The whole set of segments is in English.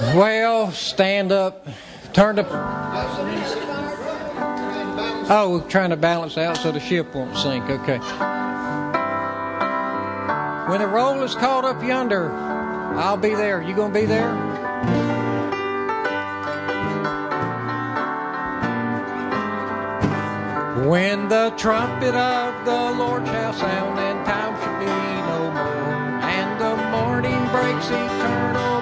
Well, stand up, turn the. Oh, we're trying to balance out so the ship won't sink. Okay. When the roll is caught up yonder, I'll be there. You gonna be there? When the trumpet of the Lord shall sound and time shall be no more, and the morning breaks eternal.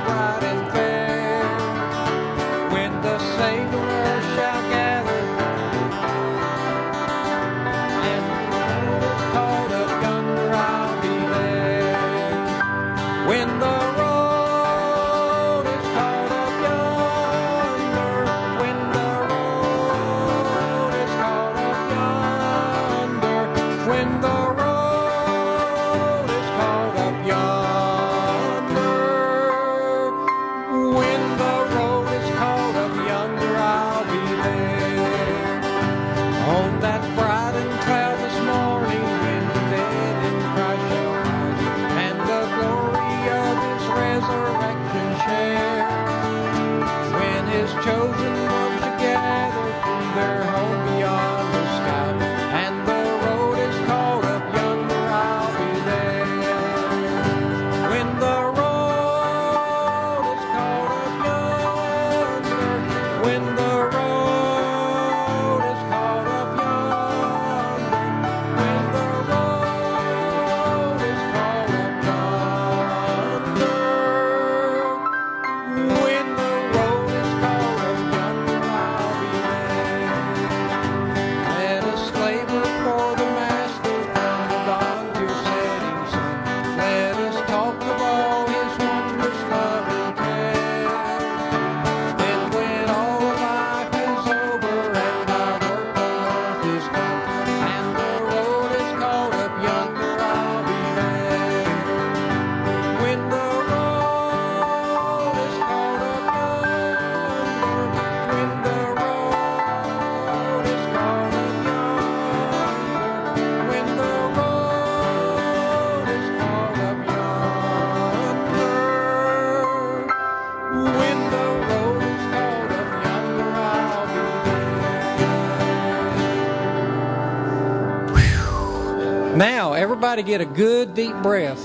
get a good deep breath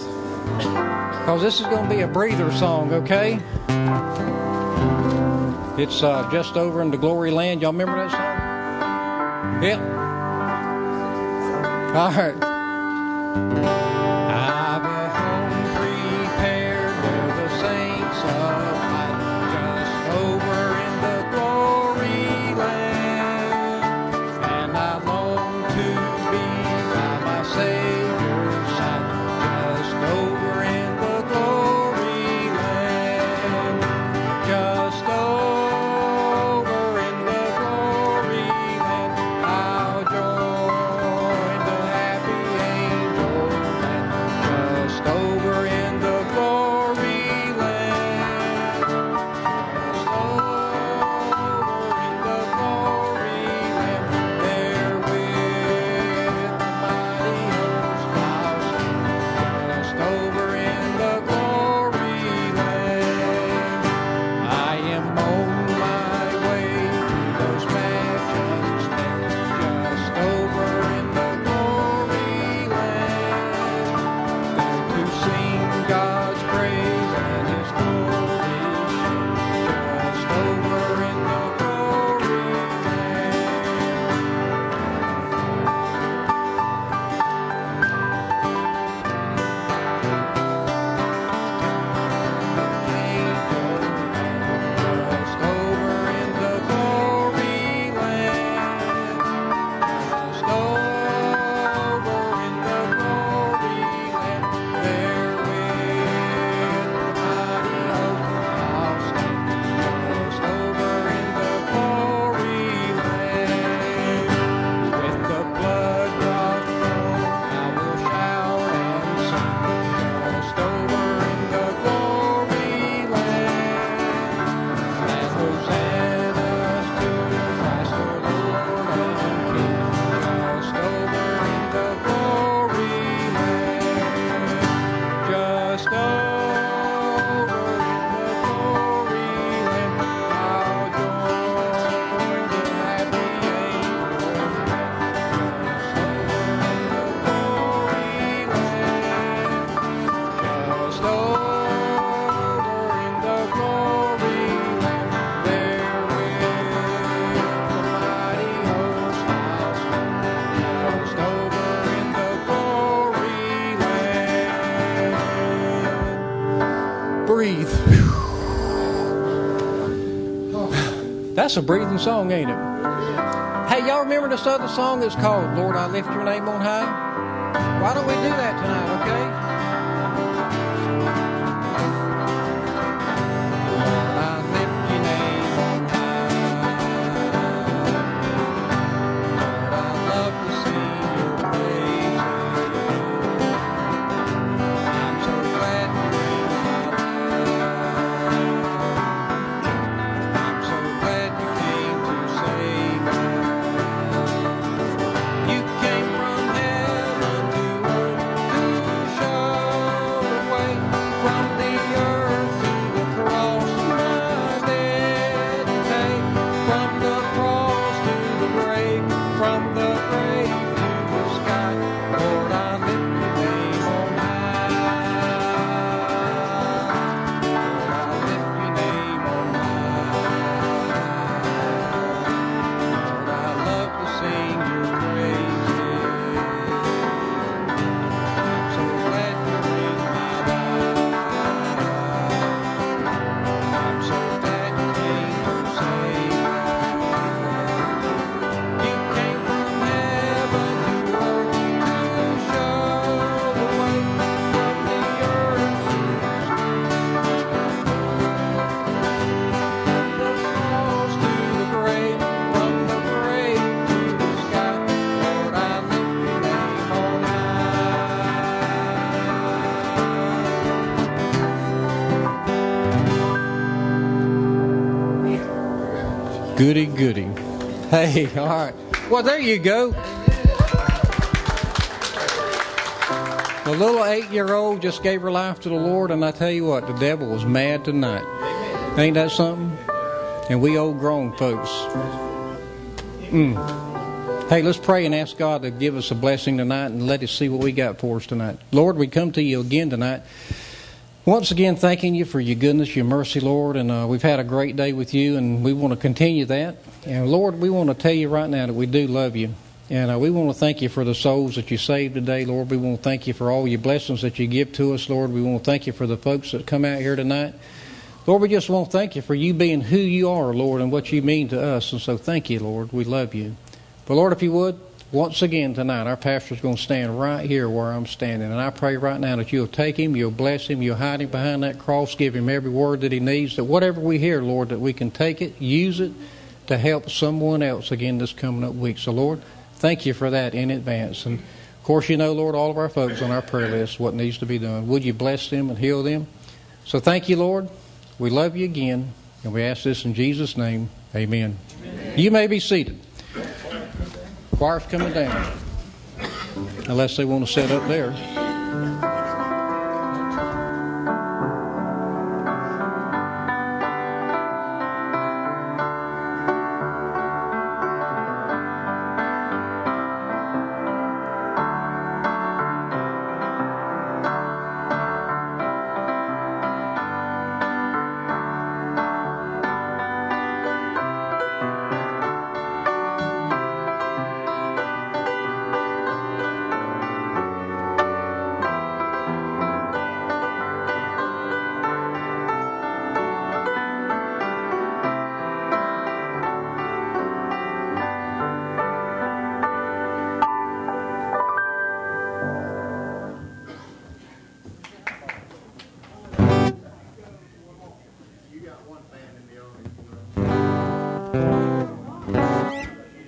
because this is going to be a breather song, okay? It's uh, just over in the glory land. Y'all remember that song? Yep. All right. That's a breathing song, ain't it? Hey, y'all remember this other song? It's called Lord, I Lift Your Name on High? Why don't we do that tonight, Goody. Hey, all right. Well, there you go. The little eight year old just gave her life to the Lord, and I tell you what, the devil was mad tonight. Ain't that something? And we old grown folks. Mm. Hey, let's pray and ask God to give us a blessing tonight and let us see what we got for us tonight. Lord, we come to you again tonight. Once again, thanking you for your goodness, your mercy, Lord, and uh, we've had a great day with you, and we want to continue that. And Lord, we want to tell you right now that we do love you, and uh, we want to thank you for the souls that you saved today, Lord. We want to thank you for all your blessings that you give to us, Lord. We want to thank you for the folks that come out here tonight. Lord, we just want to thank you for you being who you are, Lord, and what you mean to us. And so thank you, Lord. We love you. But Lord, if you would, once again tonight, our pastor's going to stand right here where I'm standing. And I pray right now that you'll take him, you'll bless him, you'll hide him behind that cross, give him every word that he needs, that whatever we hear, Lord, that we can take it, use it to help someone else again this coming up week. So, Lord, thank you for that in advance. And, of course, you know, Lord, all of our folks on our prayer list, what needs to be done. Would you bless them and heal them? So, thank you, Lord. We love you again. And we ask this in Jesus' name. Amen. Amen. You may be seated choir's coming down. Unless they want to set up there.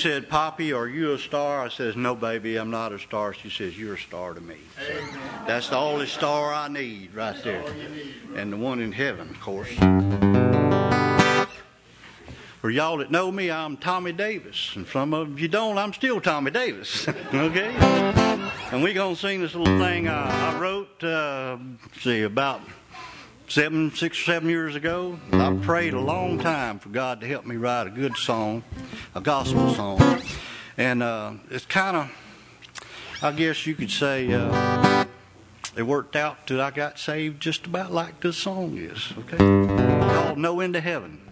Said, Poppy, are you a star? I says, No, baby, I'm not a star. She says, You're a star to me. So that's the only star I need right there. And the one in heaven, of course. For y'all that know me, I'm Tommy Davis. And some of you don't, I'm still Tommy Davis. okay? And we're going to sing this little thing I, I wrote, uh, see, about seven, six or seven years ago. I prayed a long time for God to help me write a good song, a gospel song. And uh, it's kind of, I guess you could say, uh, it worked out till I got saved just about like this song is. Okay? Called No Into Heaven.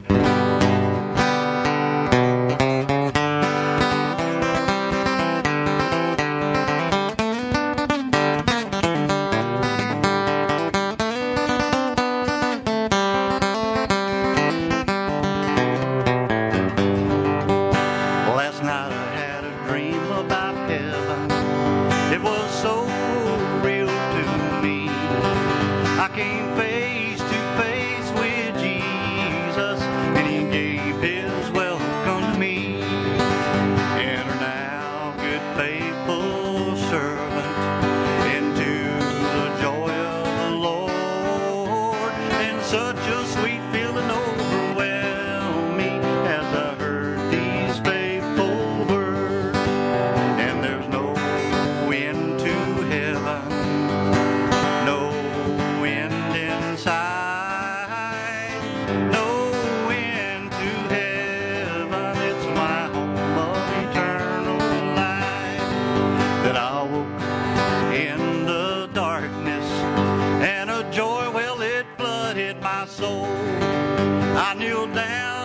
It flooded my soul. I kneeled down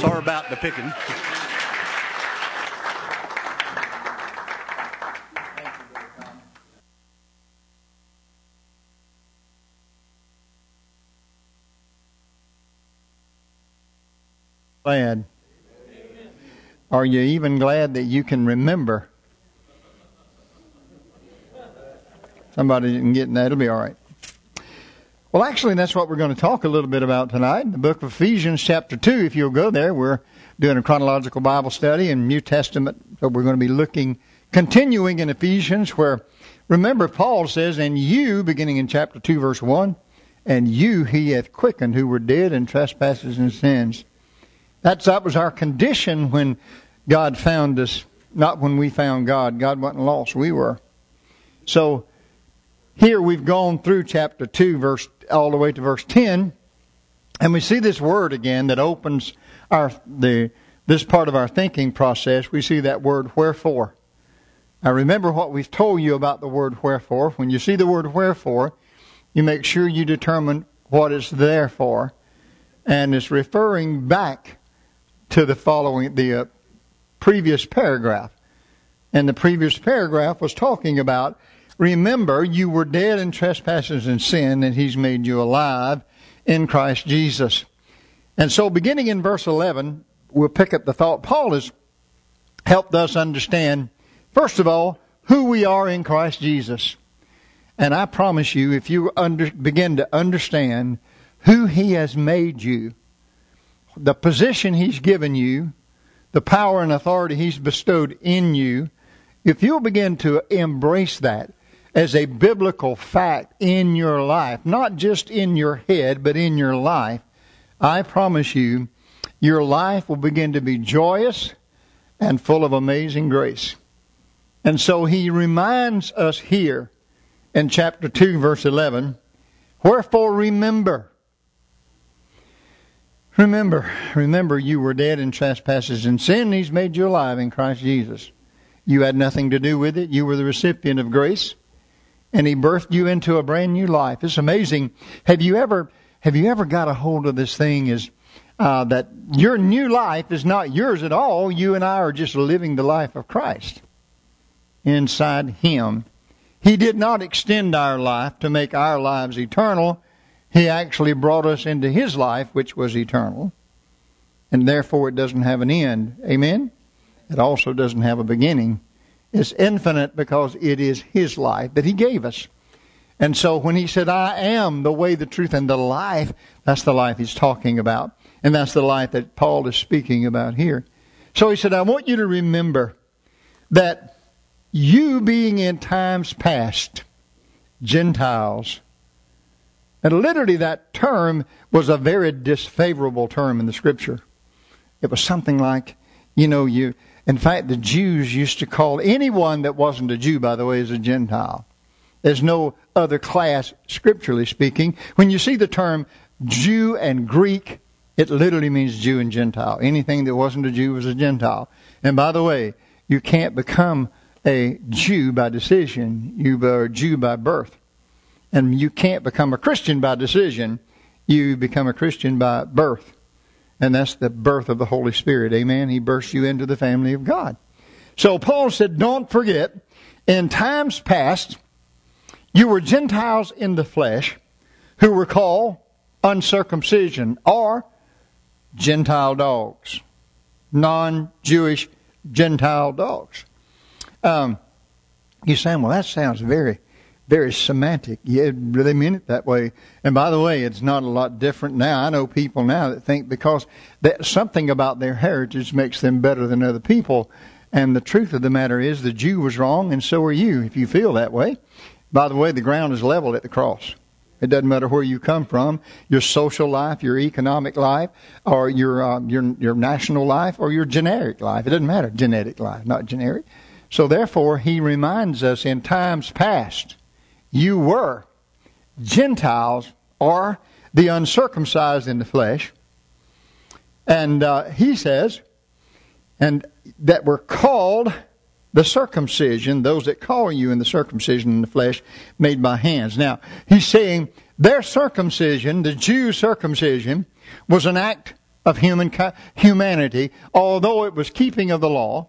Sorry about the picking. glad? Are you even glad that you can remember? Somebody didn't get that. It'll be all right. Well, actually, that's what we're going to talk a little bit about tonight. The book of Ephesians, chapter 2, if you'll go there, we're doing a chronological Bible study in New Testament. So we're going to be looking, continuing in Ephesians, where, remember, Paul says, And you, beginning in chapter 2, verse 1, and you he hath quickened who were dead in trespasses and sins. That's, that was our condition when God found us, not when we found God. God wasn't lost, we were. So here we've gone through chapter 2, verse all the way to verse 10, and we see this word again that opens our the this part of our thinking process. We see that word wherefore. Now remember what we've told you about the word wherefore. When you see the word wherefore, you make sure you determine what it's there for, and it's referring back to the following the uh, previous paragraph. And the previous paragraph was talking about remember you were dead in trespasses and sin and he's made you alive in Christ Jesus. And so beginning in verse 11, we'll pick up the thought Paul has helped us understand first of all who we are in Christ Jesus. And I promise you if you under, begin to understand who he has made you the position He's given you, the power and authority He's bestowed in you, if you'll begin to embrace that as a biblical fact in your life, not just in your head, but in your life, I promise you, your life will begin to be joyous and full of amazing grace. And so he reminds us here in chapter 2, verse 11, Wherefore remember, Remember, remember, you were dead in trespasses and sin. He's made you alive in Christ Jesus. You had nothing to do with it. You were the recipient of grace, and He birthed you into a brand new life. It's amazing. Have you ever have you ever got a hold of this thing? Is uh, that your new life is not yours at all? You and I are just living the life of Christ inside Him. He did not extend our life to make our lives eternal. He actually brought us into His life, which was eternal, and therefore it doesn't have an end. Amen? It also doesn't have a beginning. It's infinite because it is His life that He gave us. And so when He said, I am the way, the truth, and the life, that's the life He's talking about. And that's the life that Paul is speaking about here. So He said, I want you to remember that you being in times past Gentiles, and literally, that term was a very disfavorable term in the scripture. It was something like, you know, you. In fact, the Jews used to call anyone that wasn't a Jew, by the way, as a Gentile. There's no other class, scripturally speaking. When you see the term Jew and Greek, it literally means Jew and Gentile. Anything that wasn't a Jew was a Gentile. And by the way, you can't become a Jew by decision. You are a Jew by birth. And you can't become a Christian by decision. You become a Christian by birth. And that's the birth of the Holy Spirit. Amen. He births you into the family of God. So Paul said, don't forget, in times past, you were Gentiles in the flesh who were called uncircumcision or Gentile dogs, non Jewish Gentile dogs. Um, you're saying, well, that sounds very, very semantic. Yeah, they mean it that way. And by the way, it's not a lot different now. I know people now that think because that something about their heritage makes them better than other people. And the truth of the matter is, the Jew was wrong, and so are you, if you feel that way. By the way, the ground is level at the cross. It doesn't matter where you come from, your social life, your economic life, or your uh, your your national life, or your generic life. It doesn't matter, genetic life, not generic. So therefore, he reminds us in times past, you were Gentiles or the uncircumcised in the flesh, and uh, he says, and that were called the circumcision, those that call you in the circumcision in the flesh made by hands. Now, he's saying their circumcision, the Jew circumcision, was an act of human humanity, although it was keeping of the law.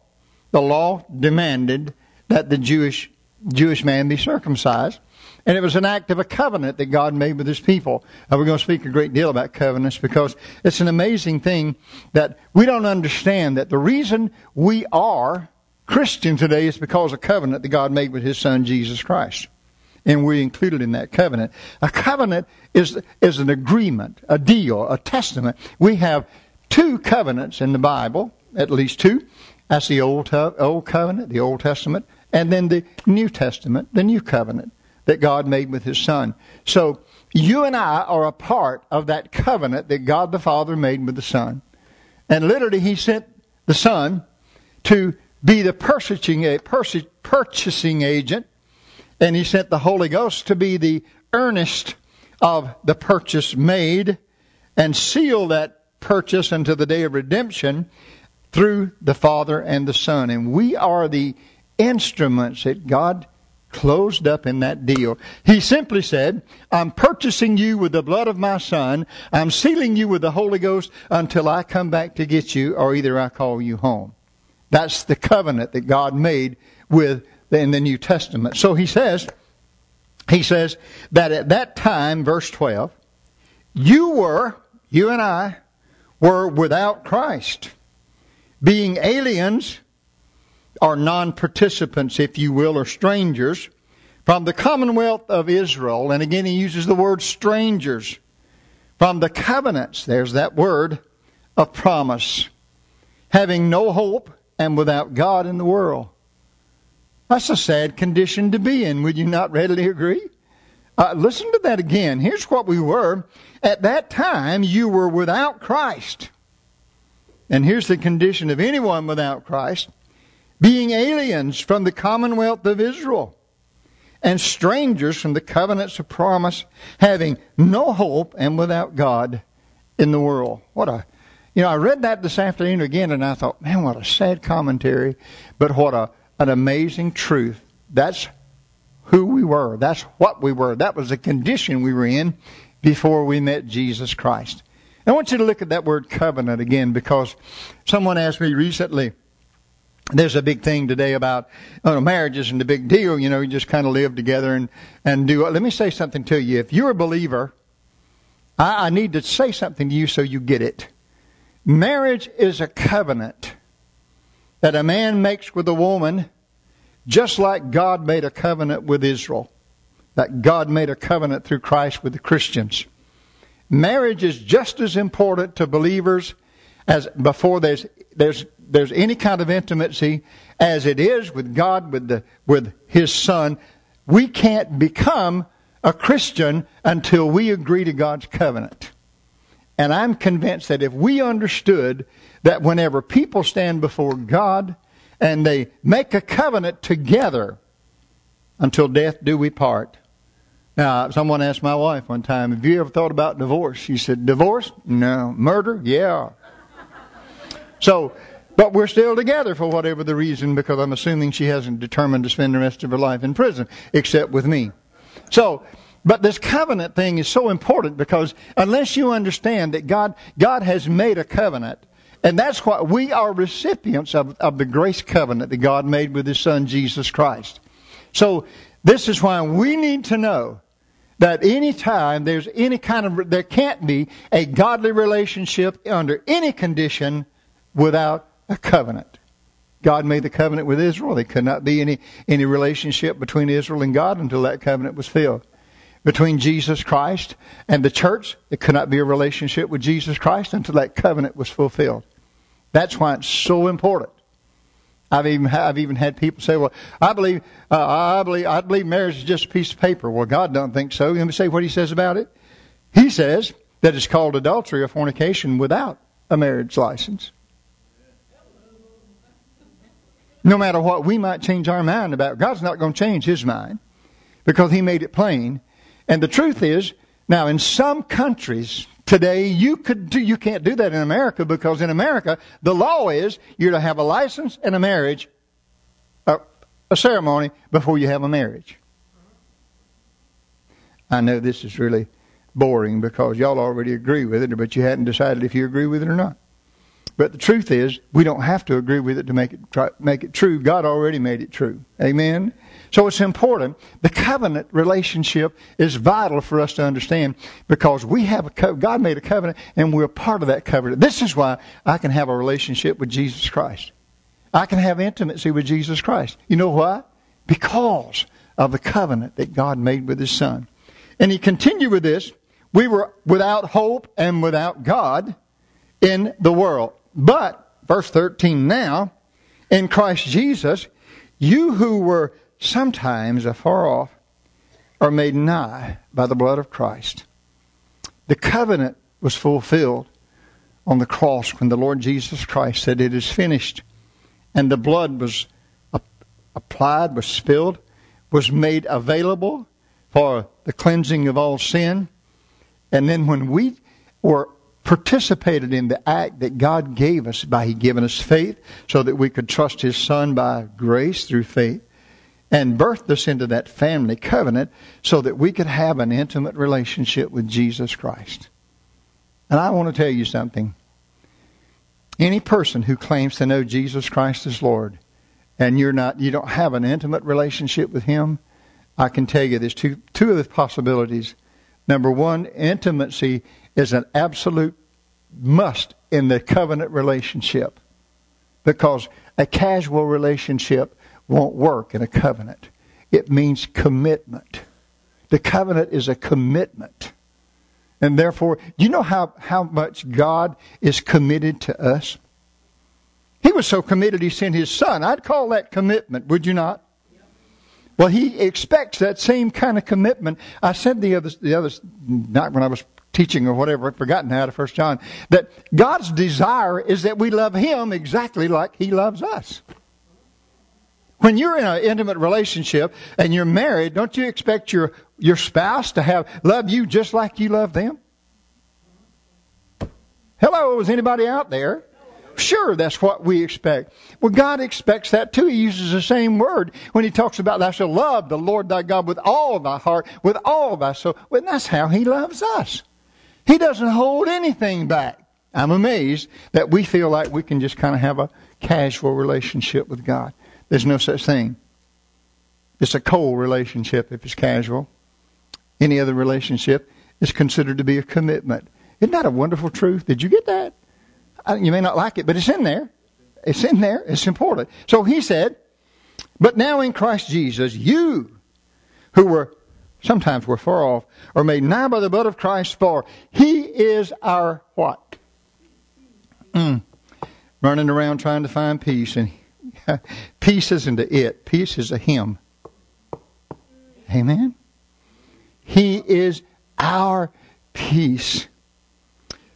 The law demanded that the Jewish Jewish man be circumcised. And it was an act of a covenant that God made with his people. And we're going to speak a great deal about covenants because it's an amazing thing that we don't understand that the reason we are Christian today is because of a covenant that God made with His Son Jesus Christ. And we're included in that covenant. A covenant is, is an agreement, a deal, a testament. We have two covenants in the Bible, at least two. That's the Old, Old Covenant, the Old Testament, and then the New Testament, the New Covenant that God made with His Son. So you and I are a part of that covenant that God the Father made with the Son. And literally, He sent the Son to be the purchasing, purchasing agent, and he sent the Holy Ghost to be the earnest of the purchase made and seal that purchase until the day of redemption through the Father and the Son. And we are the instruments that God closed up in that deal. He simply said, I'm purchasing you with the blood of my Son. I'm sealing you with the Holy Ghost until I come back to get you, or either I call you home. That's the covenant that God made with in the New Testament. So he says, he says that at that time, verse 12, you were, you and I, were without Christ, being aliens or non participants, if you will, or strangers from the commonwealth of Israel. And again, he uses the word strangers from the covenants, there's that word, of promise, having no hope and without God in the world. That's a sad condition to be in. Would you not readily agree? Uh, listen to that again. Here's what we were. At that time, you were without Christ. And here's the condition of anyone without Christ being aliens from the commonwealth of Israel and strangers from the covenants of promise, having no hope and without God in the world. What a you know, I read that this afternoon again, and I thought, man, what a sad commentary, but what a, an amazing truth. That's who we were. That's what we were. That was the condition we were in before we met Jesus Christ. I want you to look at that word covenant again because someone asked me recently, there's a big thing today about oh, know, marriage isn't a big deal. You know, you just kind of live together and, and do. Let me say something to you. If you're a believer, I, I need to say something to you so you get it. Marriage is a covenant that a man makes with a woman, just like God made a covenant with Israel, that God made a covenant through Christ with the Christians. Marriage is just as important to believers as before there's there's there's any kind of intimacy as it is with God with the with his son. We can't become a Christian until we agree to God's covenant. And I'm convinced that if we understood that whenever people stand before God and they make a covenant together, until death do we part. Now, someone asked my wife one time, Have you ever thought about divorce? She said, Divorce? No. Murder? Yeah. So, But we're still together for whatever the reason because I'm assuming she hasn't determined to spend the rest of her life in prison, except with me. So, but this covenant thing is so important because unless you understand that God, God has made a covenant, and that's why we are recipients of, of the grace covenant that God made with His Son Jesus Christ. So this is why we need to know that any time there's any kind of there can't be a godly relationship under any condition without a covenant. God made the covenant with Israel. There could not be any any relationship between Israel and God until that covenant was filled. Between Jesus Christ and the church, there could not be a relationship with Jesus Christ until that covenant was fulfilled. That's why it's so important. I've even I've even had people say, "Well, I believe uh, I believe I believe marriage is just a piece of paper." Well, God don't think so. Let me say what He says about it. He says that it's called adultery or fornication without a marriage license. No matter what we might change our mind about, God's not going to change His mind because He made it plain. And the truth is, now in some countries, Today, you could do, you can't do that in America because in America, the law is you're to have a license and a marriage, a, a ceremony before you have a marriage. I know this is really boring because y'all already agree with it, but you hadn't decided if you agree with it or not. But the truth is, we don't have to agree with it to make it try, make it true. God already made it true. Amen. So it's important. The covenant relationship is vital for us to understand because we have a co- God made a covenant and we're part of that covenant. This is why I can have a relationship with Jesus Christ. I can have intimacy with Jesus Christ. You know why? Because of the covenant that God made with His Son. And He continued with this. We were without hope and without God in the world. But, verse 13 now, in Christ Jesus, you who were sometimes afar off are made nigh by the blood of Christ. The covenant was fulfilled on the cross when the Lord Jesus Christ said, It is finished. And the blood was applied, was spilled, was made available for the cleansing of all sin. And then when we were participated in the act that God gave us by He giving us faith so that we could trust His Son by grace through faith and birthed us into that family covenant so that we could have an intimate relationship with Jesus Christ. And I want to tell you something. Any person who claims to know Jesus Christ as Lord and you're not you don't have an intimate relationship with him, I can tell you there's two two of the possibilities. Number one, intimacy is an absolute must in the covenant relationship because a casual relationship won't work in a covenant. It means commitment. The covenant is a commitment. And therefore, you know how, how much God is committed to us? He was so committed he sent his son. I'd call that commitment, would you not? Well, he expects that same kind of commitment. I said the other, the other night when I was teaching or whatever, I've forgotten how to First John, that God's desire is that we love Him exactly like He loves us. When you're in an intimate relationship and you're married, don't you expect your, your spouse to have love you just like you love them? Hello, is anybody out there? Sure, that's what we expect. Well, God expects that too. He uses the same word when he talks about thou shalt love the Lord thy God with all thy heart, with all thy soul. Well, that's how he loves us. He doesn't hold anything back. I'm amazed that we feel like we can just kind of have a casual relationship with God. There's no such thing. It's a cold relationship if it's casual. Any other relationship is considered to be a commitment. Isn't that a wonderful truth? Did you get that? You may not like it, but it's in there. It's in there. It's important. So he said, But now in Christ Jesus, you who were sometimes we're far off, or made nigh by the blood of Christ, for he is our what? Mm. Running around trying to find peace, and peace isn't it, peace is a him. Amen? He is our peace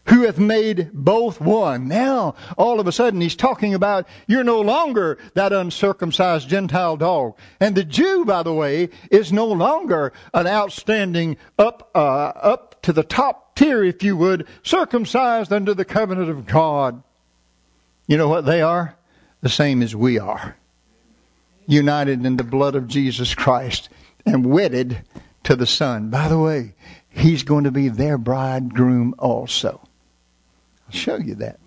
who hath made both one. Now, all of a sudden, he's talking about you're no longer that uncircumcised Gentile dog. And the Jew, by the way, is no longer an outstanding up, uh, up to the top tier, if you would, circumcised under the covenant of God. You know what they are? The same as we are. United in the blood of Jesus Christ and wedded to the Son. By the way, He's going to be their bridegroom also. Show you that.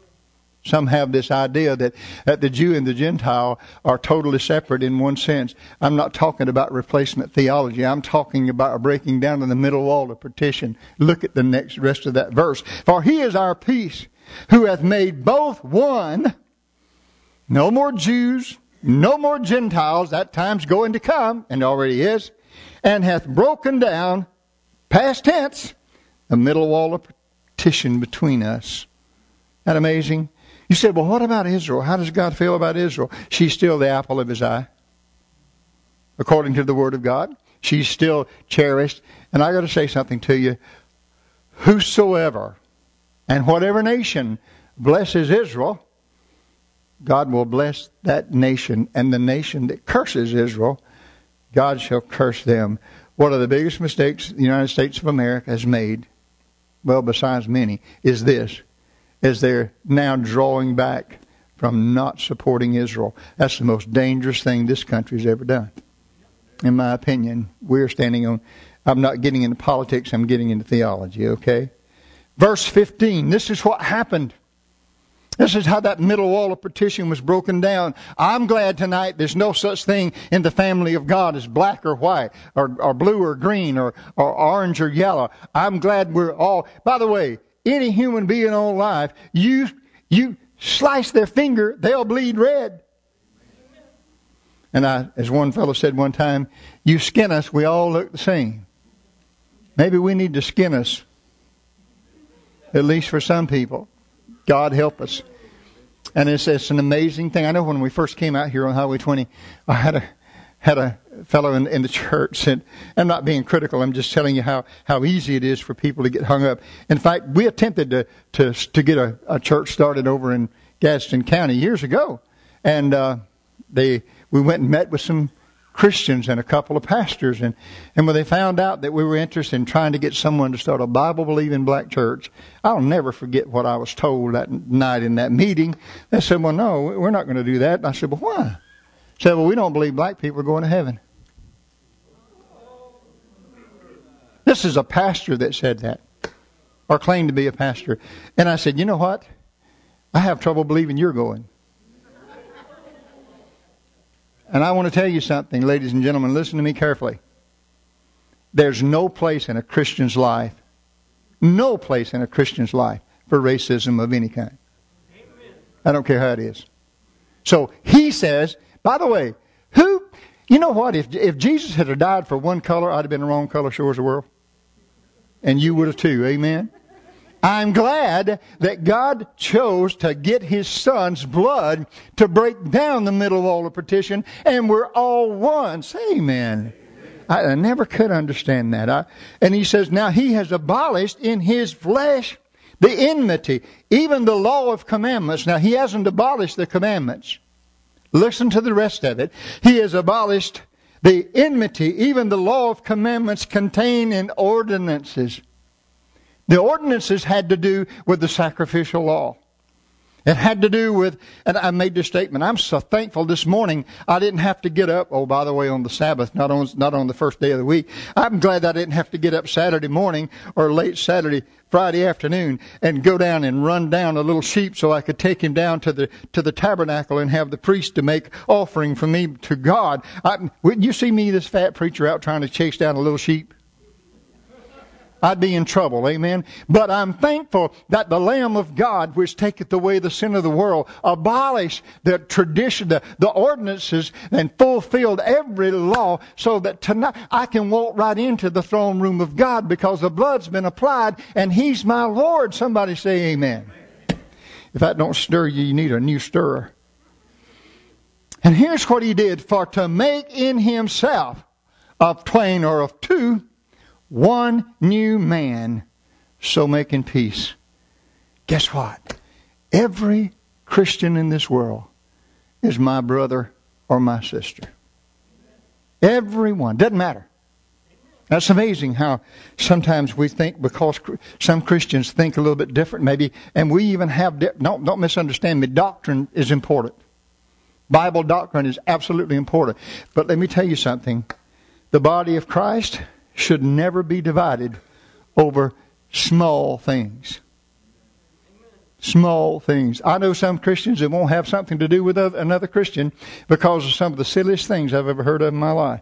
Some have this idea that, that the Jew and the Gentile are totally separate in one sense. I'm not talking about replacement theology. I'm talking about breaking down in the middle wall of partition. Look at the next rest of that verse. For he is our peace, who hath made both one. No more Jews, no more Gentiles. That time's going to come, and already is. And hath broken down, past tense, the middle wall of partition between us. That amazing? You said, well, what about Israel? How does God feel about Israel? She's still the apple of his eye. According to the Word of God, she's still cherished. And I got to say something to you. Whosoever and whatever nation blesses Israel, God will bless that nation. And the nation that curses Israel, God shall curse them. One of the biggest mistakes the United States of America has made, well, besides many, is this as they're now drawing back from not supporting Israel. That's the most dangerous thing this country's ever done. In my opinion, we're standing on, I'm not getting into politics, I'm getting into theology, okay? Verse 15, this is what happened. This is how that middle wall of partition was broken down. I'm glad tonight there's no such thing in the family of God as black or white, or, or blue or green, or, or orange or yellow. I'm glad we're all, by the way, any human being on life, you, you slice their finger, they'll bleed red. And I, as one fellow said one time, you skin us, we all look the same. Maybe we need to skin us, at least for some people. God help us. And it's, it's an amazing thing. I know when we first came out here on Highway 20, I had a had a fellow in, in the church, and I'm not being critical. I'm just telling you how, how easy it is for people to get hung up. In fact, we attempted to to to get a, a church started over in Gadsden County years ago, and uh, they we went and met with some Christians and a couple of pastors, and and when they found out that we were interested in trying to get someone to start a Bible believing black church, I'll never forget what I was told that night in that meeting. They said, "Well, no, we're not going to do that." And I said, "Well, why?" Said, well, we don't believe black people are going to heaven. This is a pastor that said that, or claimed to be a pastor. And I said, you know what? I have trouble believing you're going. And I want to tell you something, ladies and gentlemen, listen to me carefully. There's no place in a Christian's life, no place in a Christian's life for racism of any kind. I don't care how it is. So he says by the way, who, you know what? If, if Jesus had died for one color, I'd have been the wrong color, sure as the world. And you would have too. Amen? I'm glad that God chose to get his son's blood to break down the middle wall of partition, and we're all one. Say amen. I, I never could understand that. I, and he says, now he has abolished in his flesh the enmity, even the law of commandments. Now he hasn't abolished the commandments. Listen to the rest of it. He has abolished the enmity, even the law of commandments contained in ordinances. The ordinances had to do with the sacrificial law. It had to do with, and I made this statement. I'm so thankful this morning I didn't have to get up. Oh, by the way, on the Sabbath, not on not on the first day of the week. I'm glad I didn't have to get up Saturday morning or late Saturday, Friday afternoon, and go down and run down a little sheep so I could take him down to the to the tabernacle and have the priest to make offering for me to God. I, wouldn't you see me, this fat preacher, out trying to chase down a little sheep? I'd be in trouble. Amen. But I'm thankful that the Lamb of God, which taketh away the sin of the world, abolished the tradition, the, the ordinances, and fulfilled every law so that tonight I can walk right into the throne room of God because the blood's been applied and He's my Lord. Somebody say amen. If that don't stir you, you need a new stirrer. And here's what he did for to make in himself of twain or of two one new man, so making peace. Guess what? Every Christian in this world is my brother or my sister. Everyone. Doesn't matter. That's amazing how sometimes we think because some Christians think a little bit different, maybe, and we even have. Don't don't misunderstand me. Doctrine is important. Bible doctrine is absolutely important. But let me tell you something: the body of Christ should never be divided over small things. Small things. I know some Christians that won't have something to do with another Christian because of some of the silliest things I've ever heard of in my life.